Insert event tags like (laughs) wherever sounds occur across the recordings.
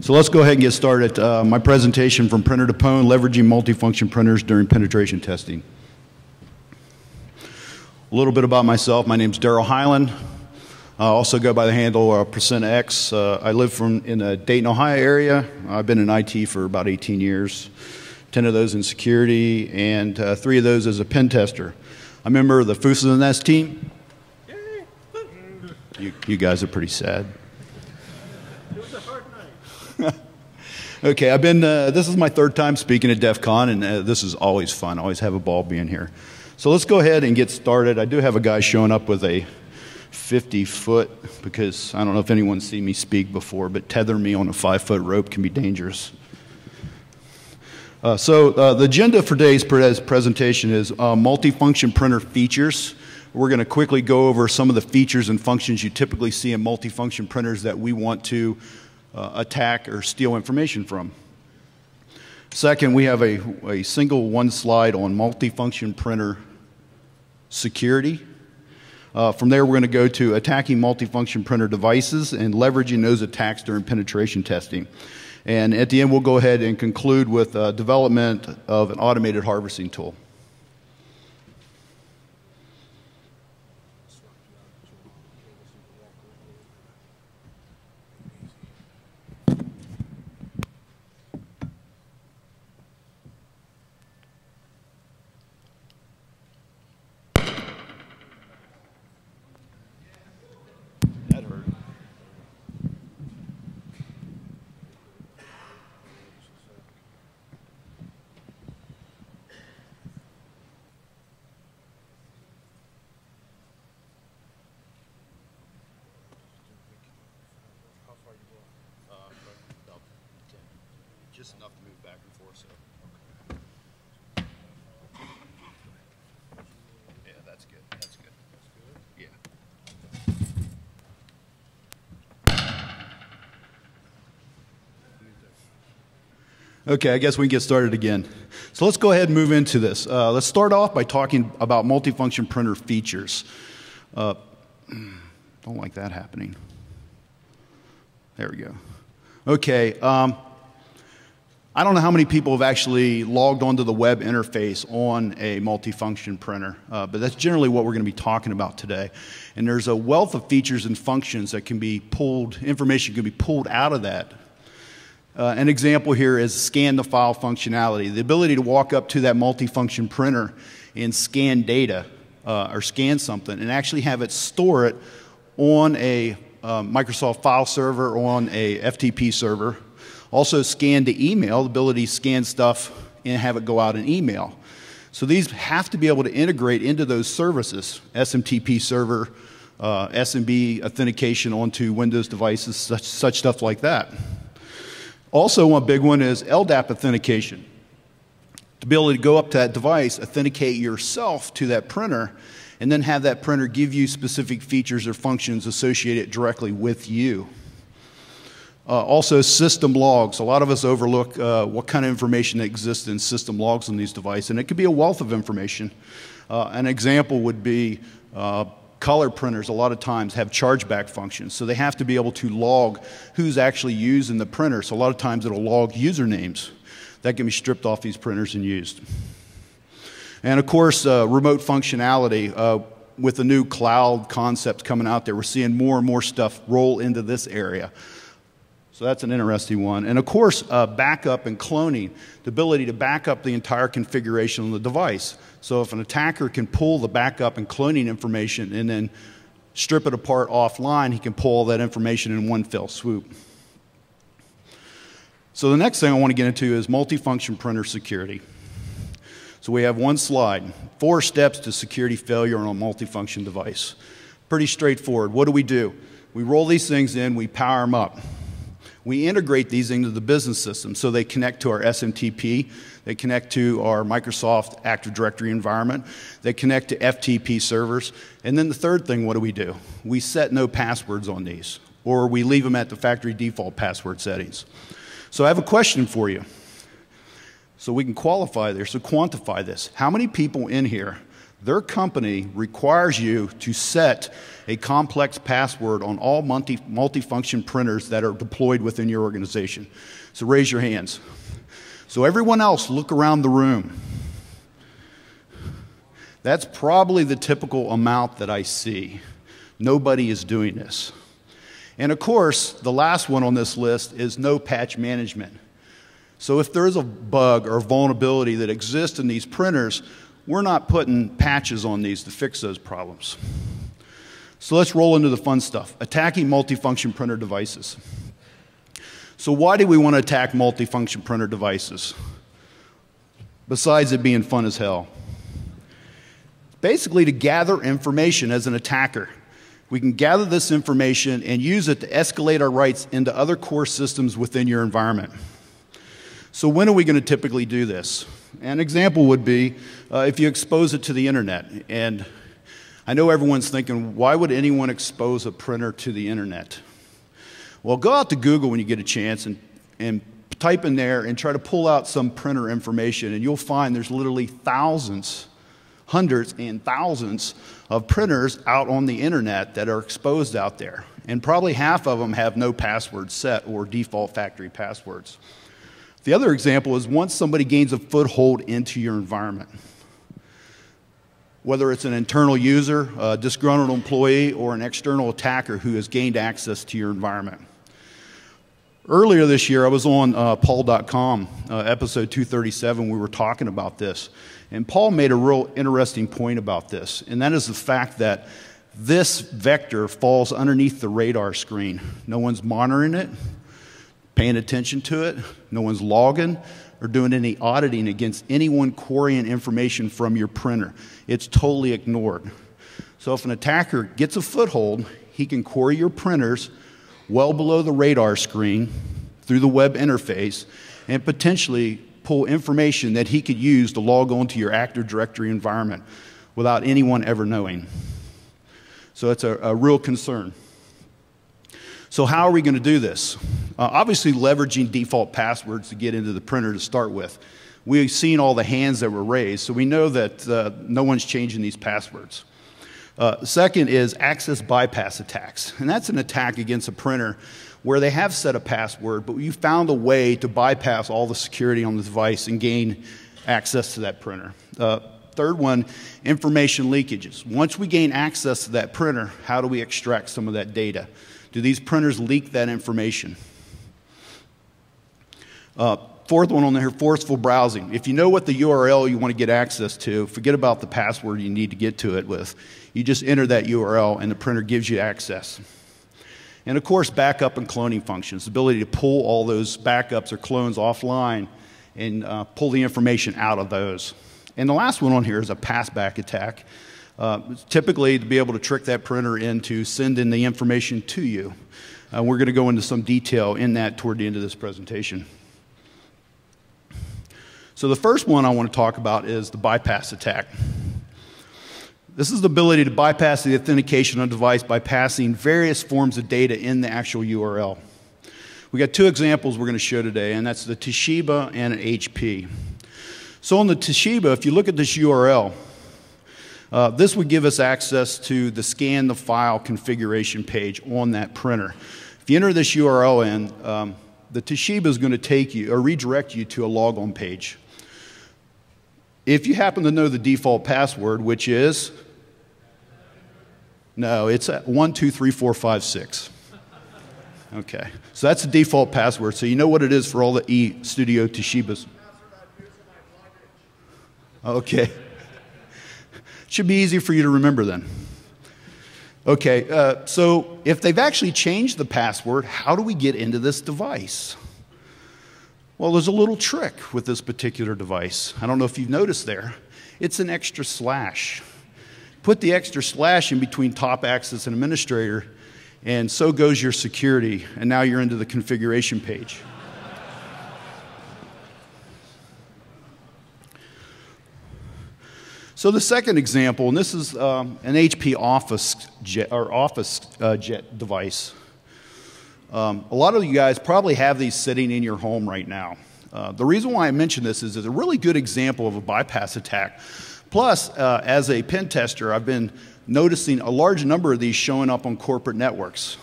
So let's go ahead and get started. Uh, my presentation from printer to pwn, leveraging multifunction printers during penetration testing. A little bit about myself. My name is Daryl Hyland. I also go by the handle uh, Percent X. Uh, I live from in the Dayton, Ohio area. I've been in IT for about 18 years, 10 of those in security, and uh, three of those as a pen tester. I'm a member of the of the Nest team. You, you guys are pretty sad. Okay, I've been, uh, this is my third time speaking at DEF CON, and uh, this is always fun. I always have a ball being here. So let's go ahead and get started. I do have a guy showing up with a 50 foot, because I don't know if anyone's seen me speak before, but tether me on a five foot rope can be dangerous. Uh, so uh, the agenda for today's presentation is uh, multifunction printer features. We're going to quickly go over some of the features and functions you typically see in multifunction printers that we want to uh, attack or steal information from. Second, we have a, a single one slide on multifunction printer security. Uh, from there, we're going to go to attacking multifunction printer devices and leveraging those attacks during penetration testing. And at the end, we'll go ahead and conclude with uh, development of an automated harvesting tool. just enough to move back and forth. So. Yeah, that's good. That's good. That's good. Yeah. Okay, I guess we can get started again. So let's go ahead and move into this. Uh, let's start off by talking about multifunction printer features. Uh, don't like that happening. There we go. Okay. Um, I don't know how many people have actually logged onto the web interface on a multifunction printer, uh, but that's generally what we're going to be talking about today. And there's a wealth of features and functions that can be pulled, information can be pulled out of that. Uh, an example here is scan the file functionality, the ability to walk up to that multifunction printer and scan data uh, or scan something and actually have it store it on a uh, Microsoft file server or on a FTP server also scan to email, the ability to scan stuff and have it go out in email. So these have to be able to integrate into those services, SMTP server, uh, SMB authentication onto Windows devices, such, such stuff like that. Also, one big one is LDAP authentication. To be able to go up to that device, authenticate yourself to that printer, and then have that printer give you specific features or functions associated directly with you. Uh, also, system logs. A lot of us overlook uh, what kind of information exists in system logs on these devices, and it could be a wealth of information. Uh, an example would be uh, color printers, a lot of times, have chargeback functions, so they have to be able to log who's actually using the printer. So, a lot of times, it'll log usernames that can be stripped off these printers and used. And of course, uh, remote functionality uh, with the new cloud concepts coming out there, we're seeing more and more stuff roll into this area. So that's an interesting one. And of course, uh, backup and cloning, the ability to back up the entire configuration on the device. So if an attacker can pull the backup and cloning information and then strip it apart offline, he can pull all that information in one fell swoop. So the next thing I want to get into is multifunction printer security. So we have one slide, four steps to security failure on a multifunction device. Pretty straightforward. What do we do? We roll these things in, we power them up. We integrate these into the business system so they connect to our SMTP, they connect to our Microsoft Active Directory environment, they connect to FTP servers. And then the third thing, what do we do? We set no passwords on these, or we leave them at the factory default password settings. So I have a question for you. So we can qualify this, so quantify this. How many people in here Their company requires you to set a complex password on all multi, multifunction printers that are deployed within your organization. So raise your hands. So everyone else, look around the room. That's probably the typical amount that I see. Nobody is doing this. And of course, the last one on this list is no patch management. So if there is a bug or vulnerability that exists in these printers, we're not putting patches on these to fix those problems. So let's roll into the fun stuff attacking multifunction printer devices. So, why do we want to attack multifunction printer devices? Besides it being fun as hell. Basically, to gather information as an attacker. We can gather this information and use it to escalate our rights into other core systems within your environment. So, when are we going to typically do this? An example would be uh, if you expose it to the internet. And I know everyone's thinking, why would anyone expose a printer to the internet? Well, go out to Google when you get a chance and, and type in there and try to pull out some printer information, and you'll find there's literally thousands, hundreds, and thousands of printers out on the internet that are exposed out there. And probably half of them have no password set or default factory passwords. The other example is once somebody gains a foothold into your environment, whether it's an internal user, a disgruntled employee, or an external attacker who has gained access to your environment. Earlier this year, I was on uh, Paul.com, uh, episode 237. We were talking about this. And Paul made a real interesting point about this, and that is the fact that this vector falls underneath the radar screen. No one's monitoring it, paying attention to it, no one's logging or doing any auditing against anyone querying information from your printer. It's totally ignored. So if an attacker gets a foothold, he can query your printers well below the radar screen through the web interface and potentially pull information that he could use to log on to your Active Directory environment without anyone ever knowing. So it's a, a real concern. So, how are we going to do this? Uh, obviously, leveraging default passwords to get into the printer to start with. We've seen all the hands that were raised, so we know that uh, no one's changing these passwords. Uh, second is access bypass attacks, and that's an attack against a printer where they have set a password, but you found a way to bypass all the security on the device and gain access to that printer. Uh, third one, information leakages. Once we gain access to that printer, how do we extract some of that data? Do these printers leak that information? Uh, fourth one on there, forceful browsing. If you know what the URL you want to get access to, forget about the password you need to get to it with. You just enter that URL and the printer gives you access. And of course, backup and cloning functions, the ability to pull all those backups or clones offline and uh, pull the information out of those. And the last one on here is a passback attack. Uh, typically, to be able to trick that printer into sending the information to you. Uh, we're going to go into some detail in that toward the end of this presentation. So, the first one I want to talk about is the bypass attack. This is the ability to bypass the authentication on a device by passing various forms of data in the actual URL. We got two examples we're going to show today, and that's the Toshiba and an HP. So, on the Toshiba, if you look at this URL, uh, this would give us access to the scan the file configuration page on that printer. If you enter this URL in, um, the Toshiba is going to take you or redirect you to a logon page. If you happen to know the default password, which is no, it's one two three four five six. Okay, so that's the default password. So you know what it is for all the E Studio Toshibas. Okay. Should be easy for you to remember then. Okay, uh, so if they've actually changed the password, how do we get into this device? Well, there's a little trick with this particular device. I don't know if you've noticed there. It's an extra slash. Put the extra slash in between top access and administrator, and so goes your security, and now you're into the configuration page. So the second example, and this is um, an HP Office jet, or Office uh, jet device. Um, a lot of you guys probably have these sitting in your home right now. Uh, the reason why I mention this is it's a really good example of a bypass attack Plus, uh, as a pen tester, I've been noticing a large number of these showing up on corporate networks.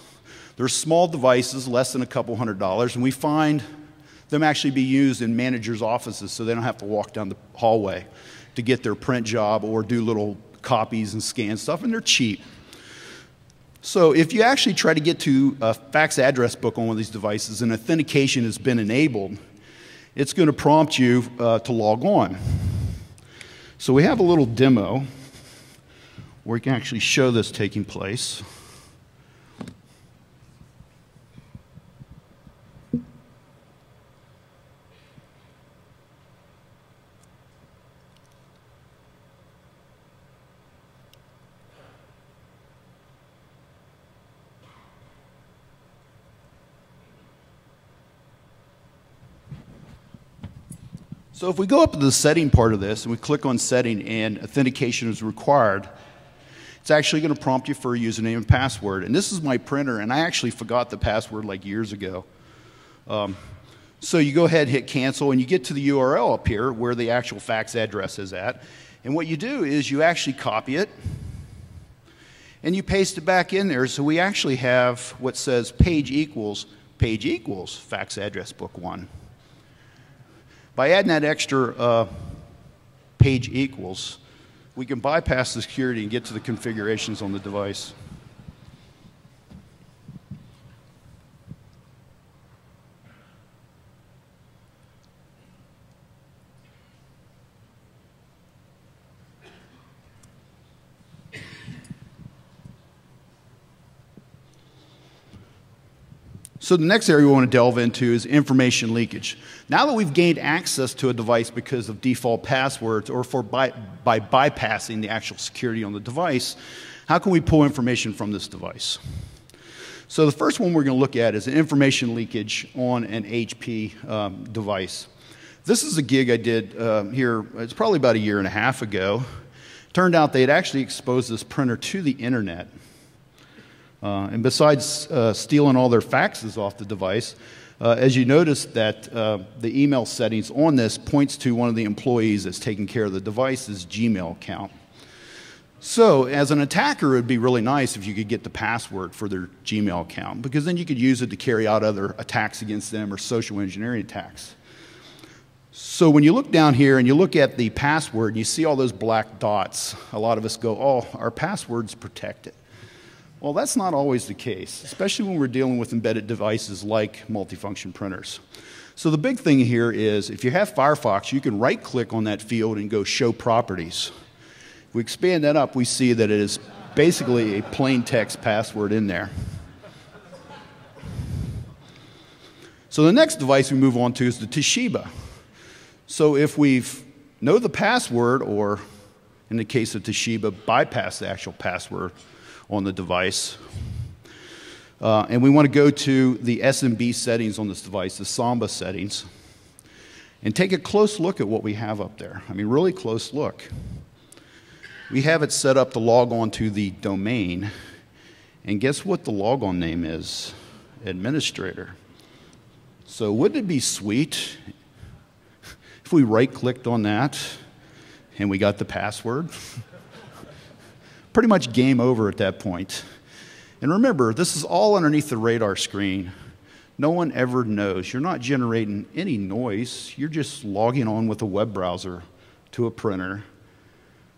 They're small devices, less than a couple hundred dollars, and we find them actually be used in managers' offices so they don't have to walk down the hallway to get their print job or do little copies and scan stuff, and they're cheap. So if you actually try to get to a fax address book on one of these devices and authentication has been enabled, it's going to prompt you uh, to log on. So we have a little demo where we can actually show this taking place. So if we go up to the setting part of this and we click on setting and authentication is required, it's actually going to prompt you for a username and password. And this is my printer, and I actually forgot the password like years ago. Um, so you go ahead, hit cancel, and you get to the URL up here where the actual fax address is at. And what you do is you actually copy it and you paste it back in there. So we actually have what says page equals page equals fax address book one. By adding that extra uh, page equals, we can bypass the security and get to the configurations on the device. So the next area we want to delve into is information leakage. Now that we've gained access to a device because of default passwords or for by, by bypassing the actual security on the device, how can we pull information from this device? So the first one we're going to look at is information leakage on an HP um, device. This is a gig I did uh, here, it's probably about a year and a half ago. Turned out they had actually exposed this printer to the internet. Uh, and besides uh, stealing all their faxes off the device, uh, as you notice that uh, the email settings on this points to one of the employees that's taking care of the device's Gmail account. So, as an attacker, it would be really nice if you could get the password for their Gmail account, because then you could use it to carry out other attacks against them or social engineering attacks. So, when you look down here and you look at the password you see all those black dots, a lot of us go, oh, our password's protected. Well, that's not always the case, especially when we're dealing with embedded devices like multifunction printers. So the big thing here is if you have Firefox, you can right click on that field and go show properties. If we expand that up, we see that it is basically a plain text password in there. So the next device we move on to is the Toshiba. So if we know the password, or in the case of Toshiba, bypass the actual password, on the device. Uh, and we want to go to the SMB settings on this device, the Samba settings, and take a close look at what we have up there. I mean, really close look. We have it set up to log on to the domain. And guess what the logon name is? Administrator. So, wouldn't it be sweet if we right clicked on that and we got the password? (laughs) pretty much game over at that point. And remember, this is all underneath the radar screen. No one ever knows. You're not generating any noise. You're just logging on with a web browser to a printer,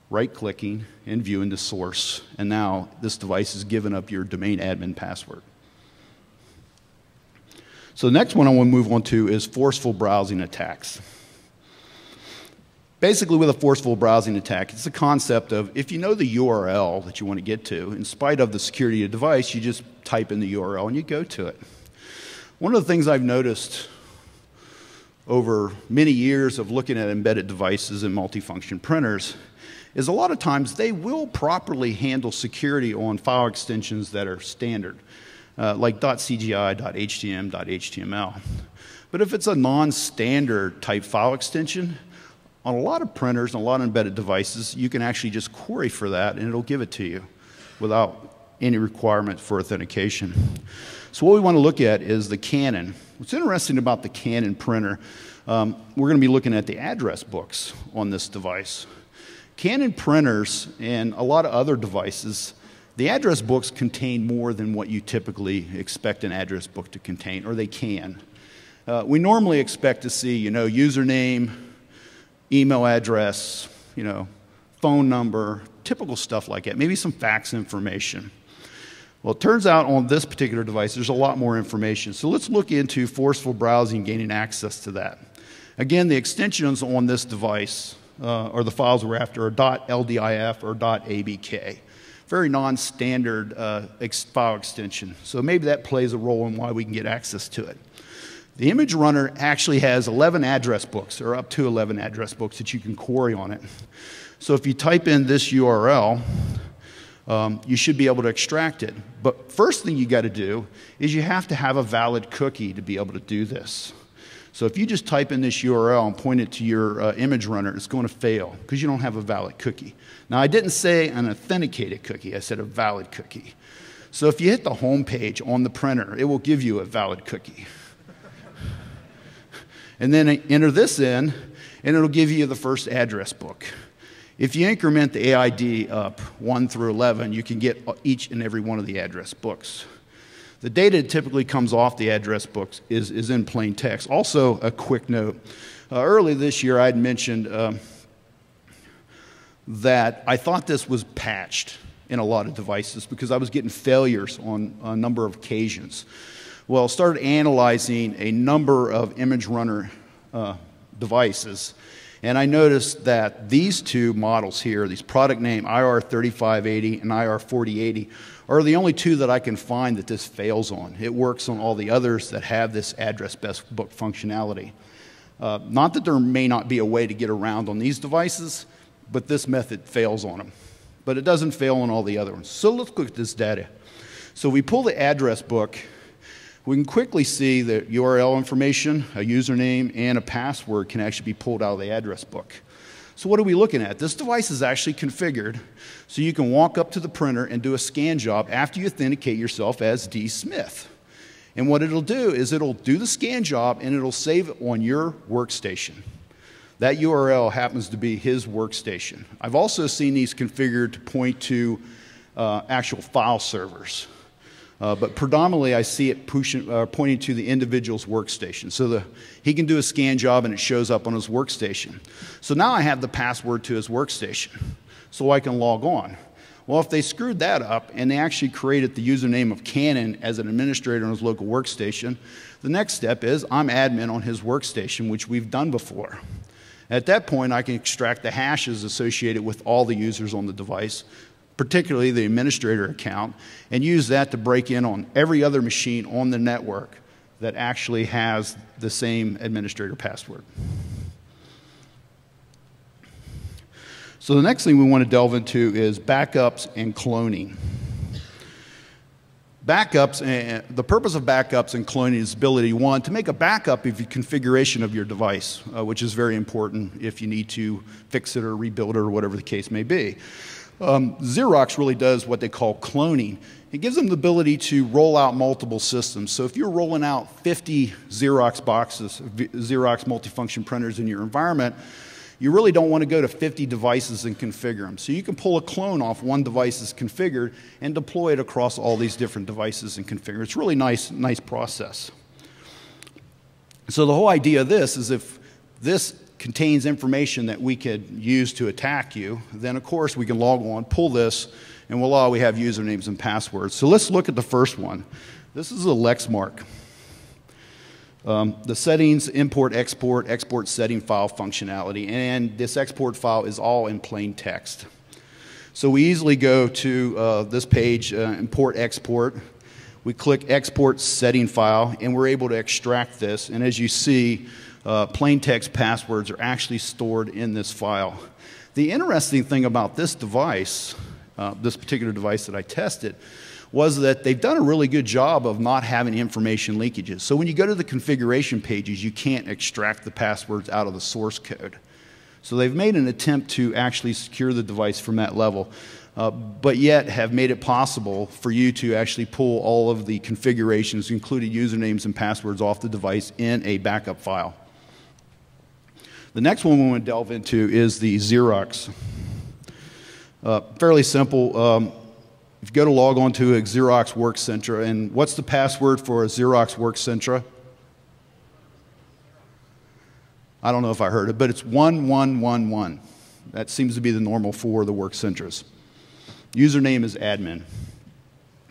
right clicking, and viewing the source. And now this device has given up your domain admin password. So the next one I want to move on to is forceful browsing attacks. Basically, with a forceful browsing attack, it's the concept of if you know the URL that you want to get to, in spite of the security of the device, you just type in the URL and you go to it. One of the things I've noticed over many years of looking at embedded devices and multifunction printers is a lot of times they will properly handle security on file extensions that are standard, uh, like .cgi, .htm, .html. But if it's a non-standard type file extension, on a lot of printers and a lot of embedded devices, you can actually just query for that and it'll give it to you without any requirement for authentication. So what we want to look at is the Canon. What's interesting about the Canon printer, um, we're going to be looking at the address books on this device. Canon printers and a lot of other devices, the address books contain more than what you typically expect an address book to contain, or they can. Uh, we normally expect to see, you know, username, email address, you know, phone number, typical stuff like that, maybe some fax information. Well, it turns out on this particular device, there's a lot more information. So let's look into forceful browsing, gaining access to that. Again, the extensions on this device, uh, or the files we're after, are .ldif or .abk. Very non-standard uh, ex file extension. So maybe that plays a role in why we can get access to it. The image runner actually has 11 address books, or up to 11 address books that you can query on it. So if you type in this URL, um, you should be able to extract it. But first thing you got to do is you have to have a valid cookie to be able to do this. So if you just type in this URL and point it to your uh, image runner, it's going to fail because you don't have a valid cookie. Now I didn't say an authenticated cookie, I said a valid cookie. So if you hit the home page on the printer, it will give you a valid cookie and then enter this in, and it'll give you the first address book. If you increment the AID up 1 through 11, you can get each and every one of the address books. The data that typically comes off the address books is, is in plain text. Also, a quick note. Uh, early this year, I had mentioned um, that I thought this was patched in a lot of devices because I was getting failures on a number of occasions. Well, started analyzing a number of image runner uh, devices, and I noticed that these two models here, these product name IR3580 and IR4080, are the only two that I can find that this fails on. It works on all the others that have this address best book functionality. Uh, not that there may not be a way to get around on these devices, but this method fails on them. But it doesn't fail on all the other ones. So let's look at this data. So we pull the address book we can quickly see that URL information, a username, and a password can actually be pulled out of the address book. So what are we looking at? This device is actually configured so you can walk up to the printer and do a scan job after you authenticate yourself as D. Smith. And what it'll do is it'll do the scan job and it'll save it on your workstation. That URL happens to be his workstation. I've also seen these configured to point to uh, actual file servers. Uh, but predominantly, I see it pushing, uh, pointing to the individual's workstation. So the, he can do a scan job and it shows up on his workstation. So now I have the password to his workstation so I can log on. Well, if they screwed that up and they actually created the username of Canon as an administrator on his local workstation, the next step is I'm admin on his workstation, which we've done before. At that point, I can extract the hashes associated with all the users on the device particularly the administrator account, and use that to break in on every other machine on the network that actually has the same administrator password. So the next thing we want to delve into is backups and cloning. Backups, and the purpose of backups and cloning is ability, one, to make a backup of your configuration of your device, uh, which is very important if you need to fix it or rebuild it or whatever the case may be. Um, Xerox really does what they call cloning. It gives them the ability to roll out multiple systems. So if you're rolling out 50 Xerox boxes, Xerox multifunction printers in your environment, you really don't want to go to 50 devices and configure them. So you can pull a clone off one device is configured and deploy it across all these different devices and configure. It's really nice, nice process. So the whole idea of this is if this contains information that we could use to attack you, then of course we can log on, pull this, and voila, we have usernames and passwords. So let's look at the first one. This is a Lexmark. Um, the settings, import, export, export setting file functionality, and this export file is all in plain text. So we easily go to uh, this page, uh, import, export. We click export setting file, and we're able to extract this. And as you see, uh, plain text passwords are actually stored in this file. The interesting thing about this device, uh, this particular device that I tested, was that they've done a really good job of not having information leakages. So when you go to the configuration pages, you can't extract the passwords out of the source code. So they've made an attempt to actually secure the device from that level, uh, but yet have made it possible for you to actually pull all of the configurations, including usernames and passwords, off the device in a backup file. The next one we want to delve into is the Xerox. Uh, fairly simple. Um, if you go to log on to a Xerox Workcentra, and what's the password for a Xerox Workcentra? I don't know if I heard it, but it's 1111. That seems to be the normal for the Workcentras. Username is admin.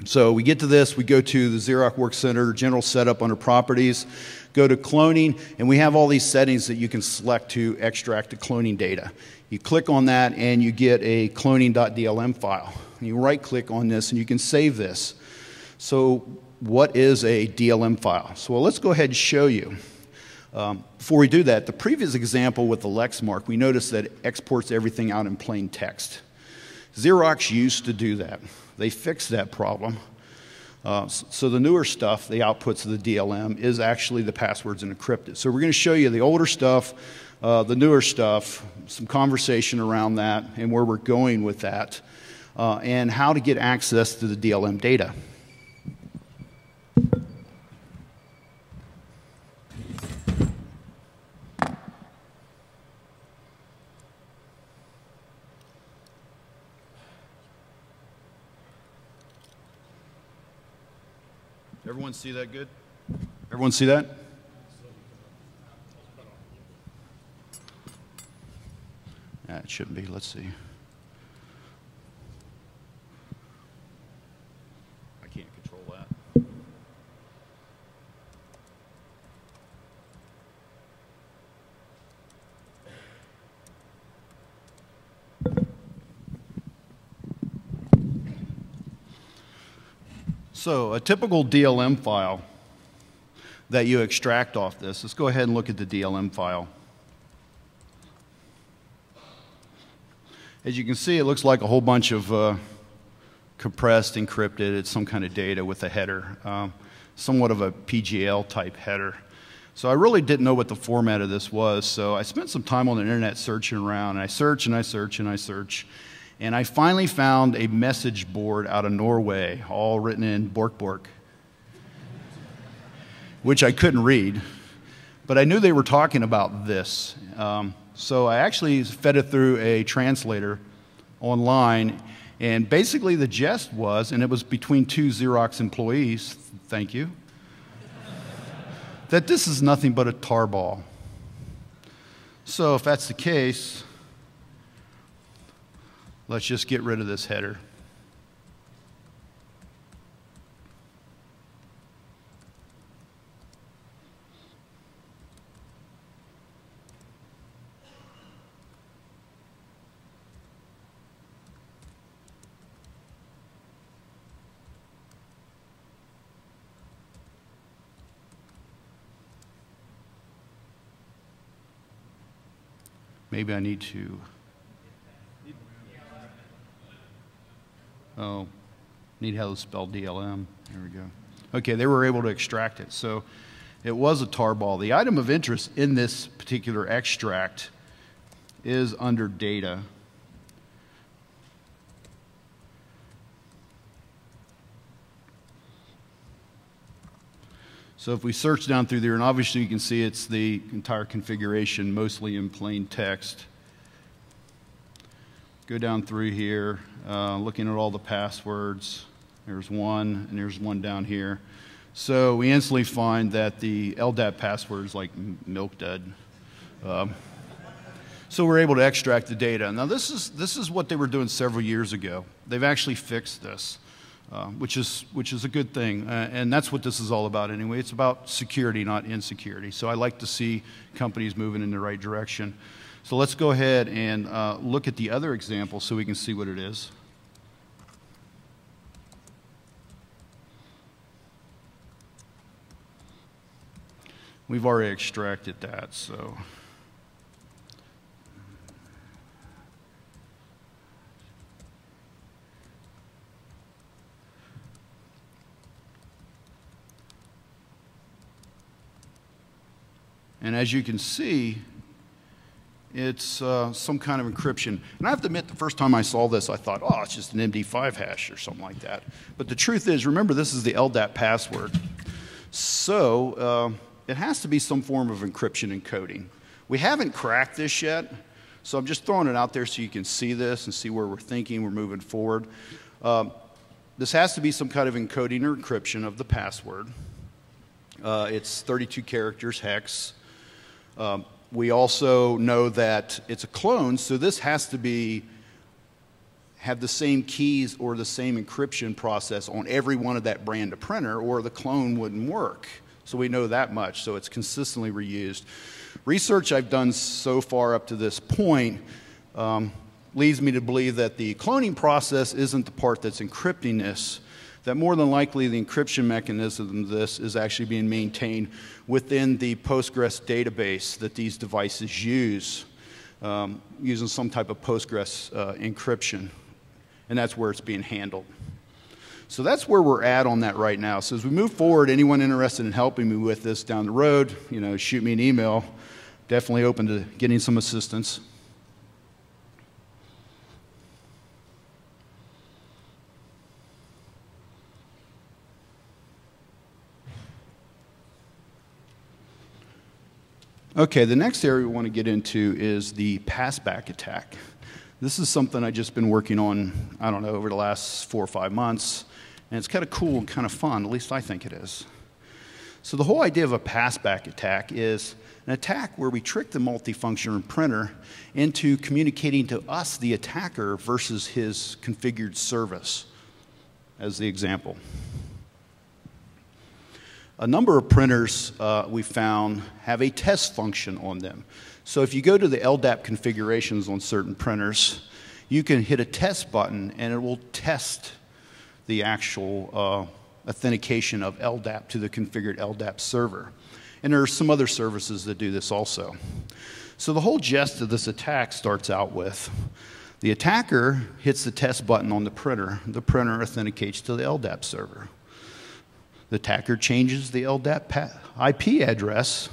So we get to this, we go to the Xerox Workcenter, general setup under properties, go to cloning, and we have all these settings that you can select to extract the cloning data. You click on that and you get a cloning.dlm file. You right click on this and you can save this. So what is a DLM file? So well, let's go ahead and show you. Um, before we do that, the previous example with the Lexmark, we noticed that it exports everything out in plain text. Xerox used to do that. They fixed that problem. Uh, so the newer stuff, the outputs of the DLM, is actually the passwords and encrypted. So we're going to show you the older stuff, uh, the newer stuff, some conversation around that, and where we're going with that, uh, and how to get access to the DLM data. Everyone see that good? Everyone see that? Yeah, it shouldn't be. Let's see. I can't control that. So, a typical DLM file that you extract off this, let's go ahead and look at the DLM file. As you can see, it looks like a whole bunch of uh, compressed, encrypted, it's some kind of data with a header, um, somewhat of a PGL type header. So I really didn't know what the format of this was, so I spent some time on the internet searching around, and I search and I search and I search, and I finally found a message board out of Norway, all written in Bork Bork, which I couldn't read, but I knew they were talking about this. Um, so I actually fed it through a translator online, and basically the gist was, and it was between two Xerox employees, thank you, that this is nothing but a tarball. So if that's the case, let's just get rid of this header. Maybe I need to. Oh, need how to spell DLM. There we go. Okay, they were able to extract it. So it was a tarball. The item of interest in this particular extract is under data. So if we search down through there, and obviously you can see it's the entire configuration, mostly in plain text. Go down through here, uh, looking at all the passwords. There's one, and there's one down here. So we instantly find that the LDAP password is like milk dud. Um, so we're able to extract the data. Now this is, this is what they were doing several years ago. They've actually fixed this. Uh, which is which is a good thing, uh, and that's what this is all about anyway. It's about security, not insecurity. So I like to see companies moving in the right direction. So let's go ahead and uh, look at the other example so we can see what it is. We've already extracted that, so. And as you can see, it's uh, some kind of encryption. And I have to admit, the first time I saw this, I thought, oh, it's just an MD5 hash or something like that. But the truth is, remember, this is the LDAP password. So uh, it has to be some form of encryption and coding. We haven't cracked this yet, So I'm just throwing it out there so you can see this and see where we're thinking, we're moving forward. Um, this has to be some kind of encoding or encryption of the password. Uh, it's 32 characters hex. Um, we also know that it's a clone, so this has to be have the same keys or the same encryption process on every one of that brand of printer, or the clone wouldn't work. So we know that much, so it's consistently reused. Research I've done so far up to this point um, leads me to believe that the cloning process isn't the part that's encrypting this, that more than likely the encryption mechanism of this is actually being maintained within the Postgres database that these devices use, um, using some type of Postgres uh, encryption. And that's where it's being handled. So that's where we're at on that right now. So as we move forward, anyone interested in helping me with this down the road, you know, shoot me an email. Definitely open to getting some assistance. Okay, the next area we want to get into is the passback attack. This is something I've just been working on, I don't know, over the last four or five months, and it's kind of cool and kind of fun, at least I think it is. So, the whole idea of a passback attack is an attack where we trick the multifunction printer into communicating to us, the attacker, versus his configured service, as the example. A number of printers uh, we found have a test function on them. So if you go to the LDAP configurations on certain printers, you can hit a test button and it will test the actual uh, authentication of LDAP to the configured LDAP server. And there are some other services that do this also. So the whole gist of this attack starts out with the attacker hits the test button on the printer, the printer authenticates to the LDAP server. The attacker changes the LDAP IP address,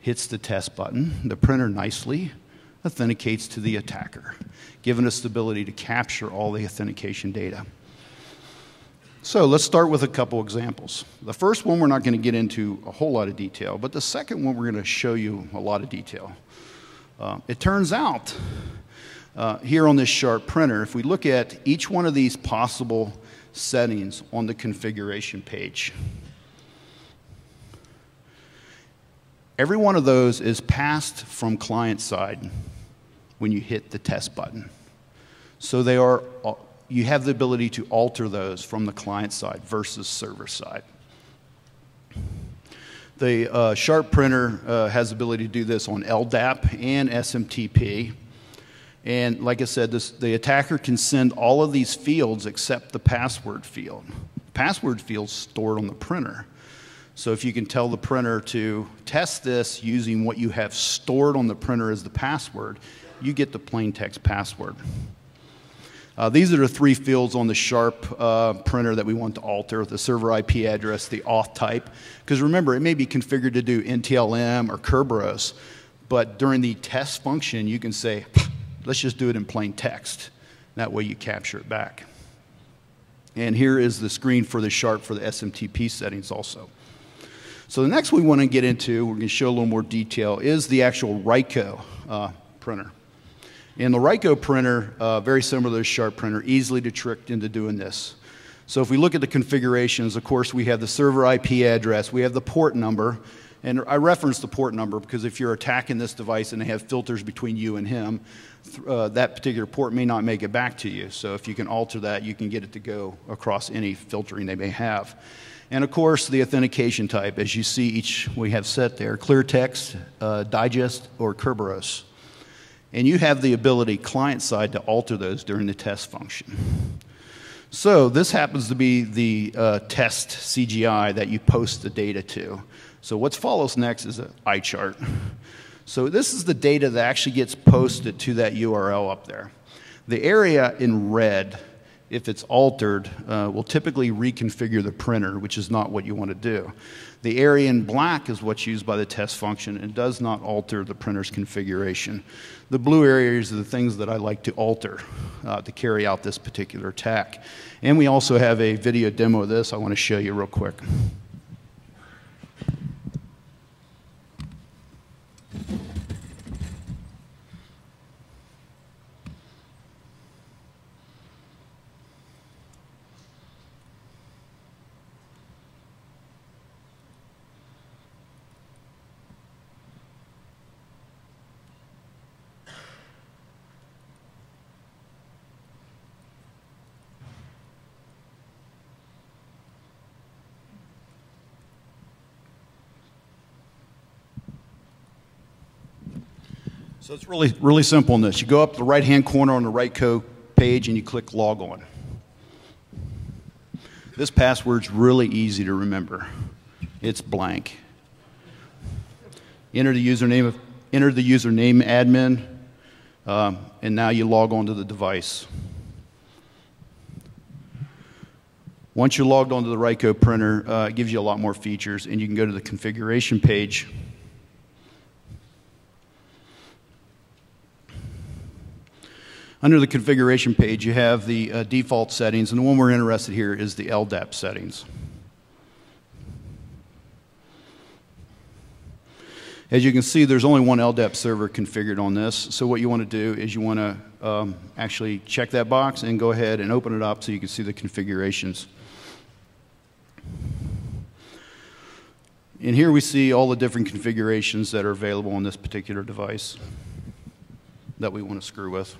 hits the test button. The printer nicely authenticates to the attacker, giving us the ability to capture all the authentication data. So let's start with a couple examples. The first one we're not going to get into a whole lot of detail, but the second one we're going to show you a lot of detail. Uh, it turns out uh, here on this Sharp printer, if we look at each one of these possible settings on the configuration page. Every one of those is passed from client side when you hit the test button. So they are, you have the ability to alter those from the client side versus server side. The uh, Sharp printer uh, has the ability to do this on LDAP and SMTP. And like I said, this, the attacker can send all of these fields except the password field. Password field's stored on the printer. So if you can tell the printer to test this using what you have stored on the printer as the password, you get the plain text password. Uh, these are the three fields on the Sharp uh, printer that we want to alter the server IP address, the auth type. Because remember, it may be configured to do NTLM or Kerberos, but during the test function, you can say, Let's just do it in plain text. That way you capture it back. And here is the screen for the Sharp for the SMTP settings also. So the next we want to get into, we're going to show a little more detail, is the actual Ryko uh, printer. And the Ryko printer, uh, very similar to the Sharp printer, easily to trick into doing this. So if we look at the configurations, of course, we have the server IP address, we have the port number, and I reference the port number because if you're attacking this device and they have filters between you and him, uh, that particular port may not make it back to you. So if you can alter that, you can get it to go across any filtering they may have. And of course, the authentication type, as you see each we have set there, clear text, uh, digest, or Kerberos. And you have the ability client side to alter those during the test function. So this happens to be the uh, test CGI that you post the data to. So what follows next is an eye chart. (laughs) So this is the data that actually gets posted to that URL up there. The area in red, if it's altered, uh, will typically reconfigure the printer, which is not what you want to do. The area in black is what's used by the test function and does not alter the printer's configuration. The blue areas are the things that I like to alter uh, to carry out this particular attack. And we also have a video demo of this I want to show you real quick. So it's really, really simple in this. You go up the right-hand corner on the Ryco page and you click Log On. This password's really easy to remember. It's blank. Enter the username of, enter the username admin, um, and now you log on to the device. Once you're logged onto the Ryco printer, uh, it gives you a lot more features, and you can go to the configuration page. Under the configuration page, you have the uh, default settings, and the one we're interested here is the LDAP settings. As you can see, there's only one LDAP server configured on this. So what you want to do is you want to um, actually check that box and go ahead and open it up so you can see the configurations. And here we see all the different configurations that are available on this particular device that we want to screw with.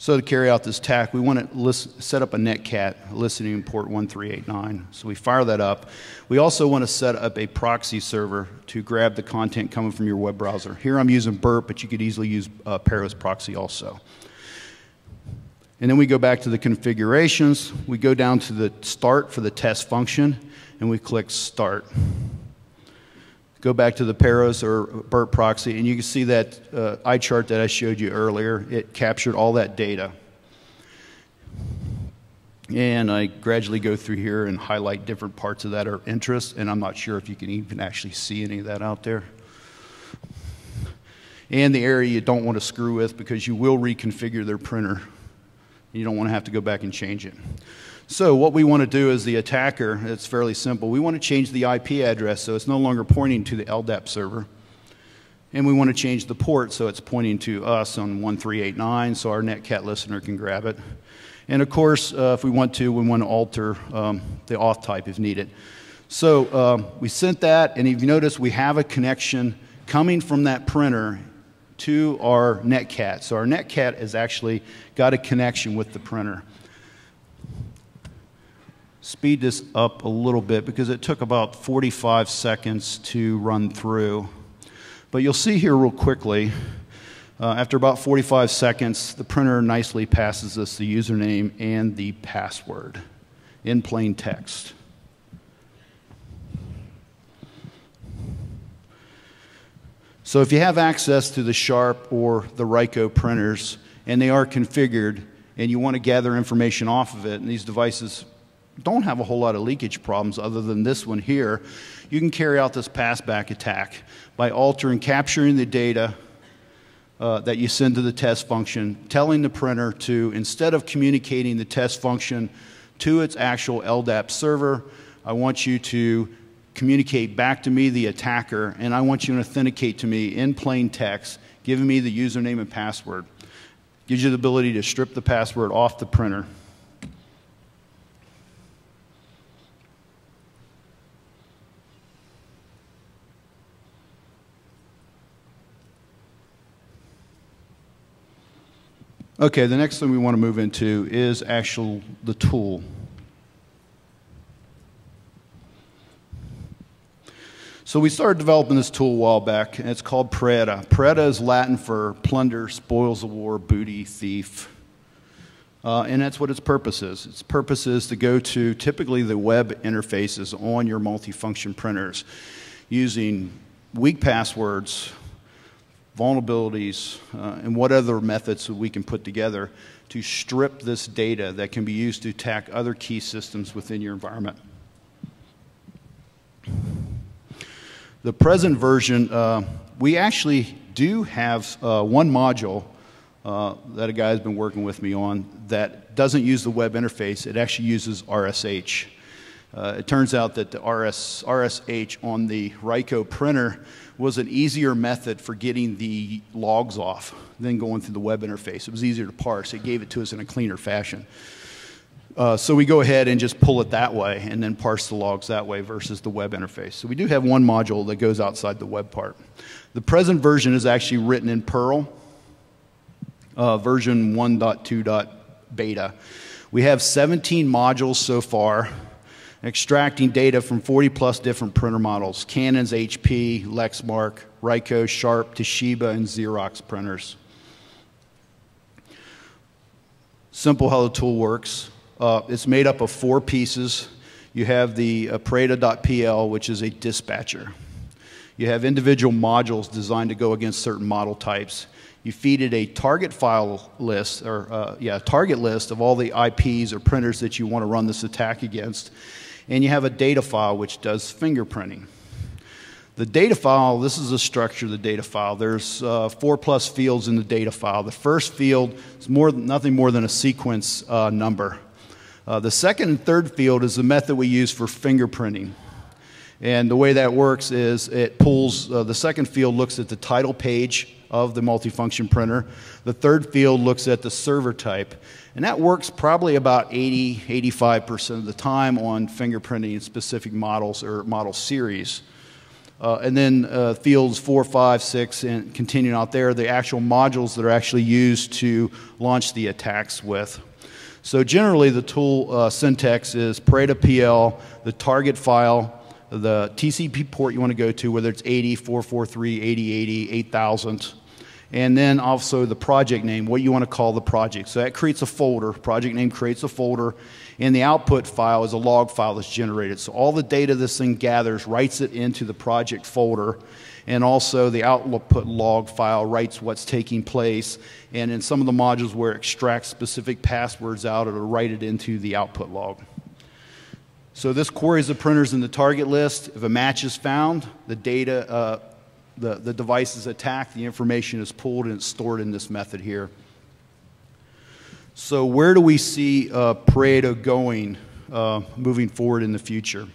So to carry out this attack, we want to list, set up a netcat listening port 1389. So we fire that up. We also want to set up a proxy server to grab the content coming from your web browser. Here I'm using Burp, but you could easily use uh, Paros proxy also. And then we go back to the configurations. We go down to the start for the test function, and we click start go back to the Paros or Burp proxy, and you can see that uh, eye chart that I showed you earlier. It captured all that data. And I gradually go through here and highlight different parts of that of interest, and I'm not sure if you can even actually see any of that out there. And the area you don't want to screw with because you will reconfigure their printer. You don't want to have to go back and change it. So what we want to do as the attacker, it's fairly simple. We want to change the IP address so it's no longer pointing to the LDAP server. And we want to change the port so it's pointing to us on 1389 so our netcat listener can grab it. And of course, uh, if we want to, we want to alter um, the auth type if needed. So um, we sent that, and if you notice, we have a connection coming from that printer to our netcat. So our netcat has actually got a connection with the printer speed this up a little bit because it took about 45 seconds to run through. But you'll see here real quickly, uh, after about 45 seconds, the printer nicely passes us the username and the password in plain text. So if you have access to the Sharp or the Ryco printers and they are configured and you want to gather information off of it, and these devices don't have a whole lot of leakage problems other than this one here, you can carry out this passback attack by altering, capturing the data uh, that you send to the test function, telling the printer to, instead of communicating the test function to its actual LDAP server, I want you to communicate back to me, the attacker, and I want you to authenticate to me in plain text, giving me the username and password. Gives you the ability to strip the password off the printer. Okay, the next thing we want to move into is actual the tool. So we started developing this tool a while back, and it's called Preda. Preda is Latin for plunder, spoils of war, booty, thief. Uh, and that's what its purpose is. Its purpose is to go to typically the web interfaces on your multifunction printers using weak passwords, vulnerabilities, uh, and what other methods we can put together to strip this data that can be used to attack other key systems within your environment. The present version, uh, we actually do have uh, one module uh, that a guy has been working with me on that doesn't use the web interface. It actually uses RSH. Uh, it turns out that the RS, RSH on the Ryco printer was an easier method for getting the logs off than going through the web interface. It was easier to parse. It gave it to us in a cleaner fashion. Uh, so we go ahead and just pull it that way and then parse the logs that way versus the web interface. So we do have one module that goes outside the web part. The present version is actually written in Perl, uh, version 1.2.beta. We have 17 modules so far, extracting data from 40 plus different printer models Canon's HP, Lexmark, Ricoh, Sharp, Toshiba, and Xerox printers. Simple how the tool works. Uh, it's made up of four pieces. You have the uh, which is a dispatcher. You have individual modules designed to go against certain model types. You feed it a target file list, or uh, yeah, target list of all the IPs or printers that you want to run this attack against. And you have a data file which does fingerprinting. The data file, this is the structure of the data file. There's uh, four plus fields in the data file. The first field is more, nothing more than a sequence uh, number. Uh, the second and third field is the method we use for fingerprinting. And the way that works is it pulls, uh, the second field looks at the title page of the multifunction printer. The third field looks at the server type. And that works probably about 80, 85% of the time on fingerprinting specific models or model series. Uh, and then uh, fields four, five, six, and continuing out there, the actual modules that are actually used to launch the attacks with. So generally, the tool uh, syntax is Pareto PL, the target file, the TCP port you want to go to, whether it's 80, 443, 8080, 8000, and then also the project name, what you want to call the project. So that creates a folder. Project name creates a folder, and the output file is a log file that's generated. So all the data this thing gathers writes it into the project folder, and also the output log file writes what's taking place. And in some of the modules where it extracts specific passwords out, it'll write it into the output log. So this queries the printers in the target list. If a match is found, the data, uh, the, the device is attacked, the information is pulled and it's stored in this method here. So where do we see uh, Pareto going uh, moving forward in the future?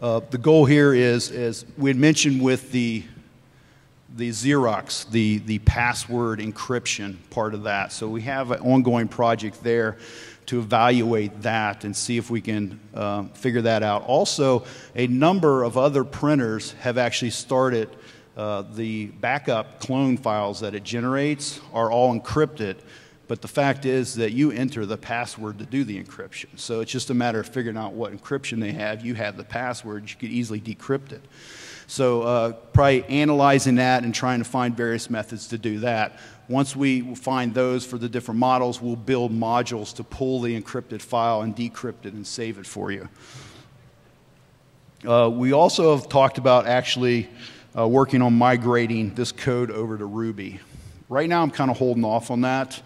Uh, the goal here is, as we had mentioned with the the Xerox, the, the password encryption part of that. So we have an ongoing project there to evaluate that and see if we can uh, figure that out. Also, a number of other printers have actually started uh, the backup clone files that it generates are all encrypted. But the fact is that you enter the password to do the encryption. So it's just a matter of figuring out what encryption they have. You have the password, you could easily decrypt it. So, uh, probably analyzing that and trying to find various methods to do that. Once we find those for the different models, we'll build modules to pull the encrypted file and decrypt it and save it for you. Uh, we also have talked about actually uh, working on migrating this code over to Ruby. Right now, I'm kind of holding off on that.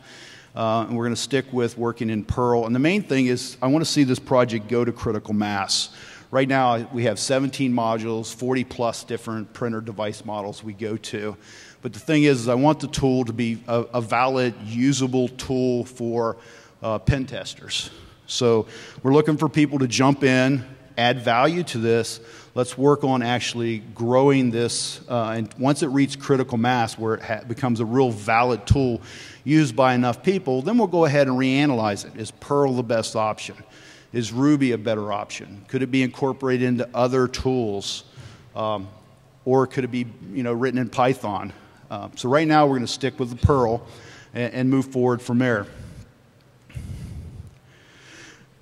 Uh, and we're going to stick with working in Perl. And the main thing is, I want to see this project go to critical mass. Right now, we have 17 modules, 40 plus different printer device models we go to. But the thing is, is I want the tool to be a, a valid, usable tool for uh, pen testers. So we're looking for people to jump in, add value to this. Let's work on actually growing this. Uh, and once it reaches critical mass, where it becomes a real valid tool used by enough people, then we'll go ahead and reanalyze it. Is Perl the best option? Is Ruby a better option? Could it be incorporated into other tools? Um, or could it be you know, written in Python? Uh, so right now we're going to stick with the Perl and, and, move forward from there.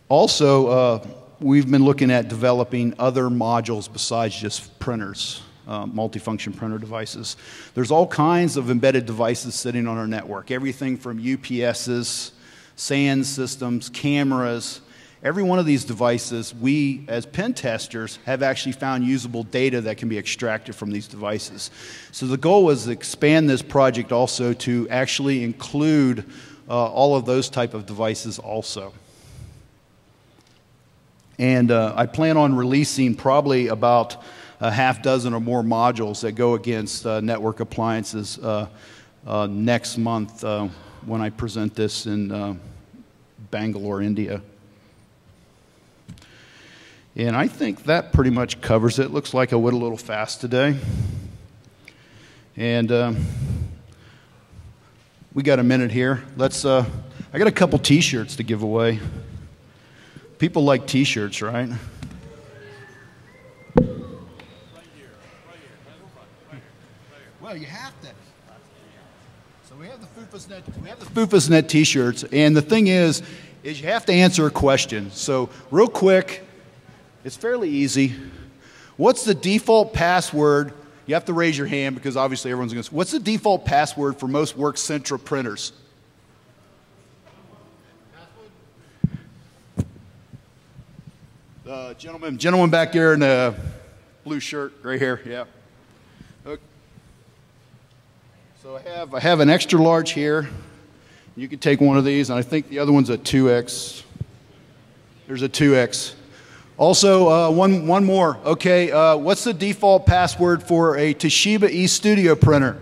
Also, uh, we've been looking at developing other modules besides just printers, uh, multifunction printer devices. There's all kinds of embedded devices sitting on our network, everything from UPSs, SAN systems, cameras, Every one of these devices, we as pen testers have actually found usable data that can be extracted from these devices. So the goal was to expand this project also to actually include uh, all of those type of devices also. And uh, I plan on releasing probably about a half dozen or more modules that go against uh, network appliances uh, uh, next month uh, when I present this in Bangalore, India. And I think that pretty much covers it. Looks like I went a little fast today. And um, we got a minute here. Let's. Uh, I got a couple T-shirts to give away. People like T-shirts, right? Well, you have to. So we have the FUFASnet, we have the FUFASnet t-shirts, and the thing is, is you have to answer a question. So real quick, it's fairly easy. What's the default password? You have to raise your hand because obviously everyone's going to. What's the default password for most Work Workcentra printers? Uh, gentleman, gentleman back there in the blue shirt, gray hair, yeah. Okay. So I have, I have an extra large here. You can take one of these, and I think the other one's a 2X. There's a 2X. Also, uh, one, one more. Okay, uh, what's the default password for a Toshiba eStudio printer?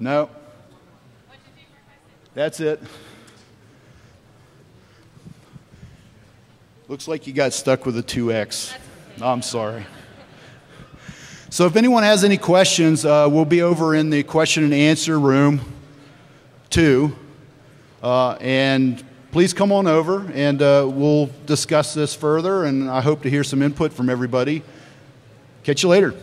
No. That's it. Looks like you got stuck with a 2X. I'm sorry. So if anyone has any questions, uh, we'll be over in the question and answer room two. Uh, and please come on over and uh, we'll discuss this further. And I hope to hear some input from everybody. Catch you later.